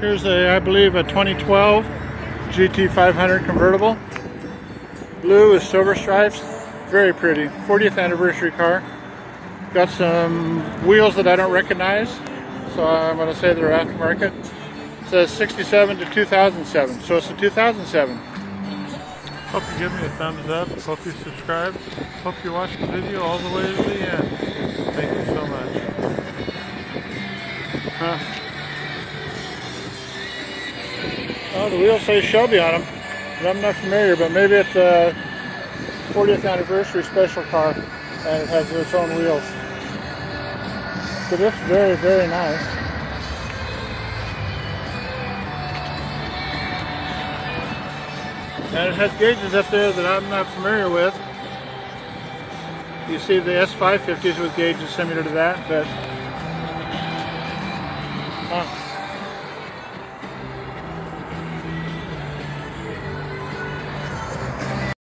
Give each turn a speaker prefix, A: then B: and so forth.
A: Here's a, I believe, a 2012 GT500 convertible. Blue with silver stripes. Very pretty. 40th anniversary car. Got some wheels that I don't recognize, so I'm going to say they're aftermarket. It says 67 to 2007, so it's a 2007.
B: Hope you give me a thumbs up. Hope you subscribe. Hope you watch the video all the way to the end. Thank you so much.
A: Huh. Oh, the wheels say Shelby on them. But I'm not familiar, but maybe it's a 40th anniversary special car and it has its own wheels. But it's very, very nice. And it has gauges up there that I'm not familiar with. You see the S550s with gauges similar to that, but huh.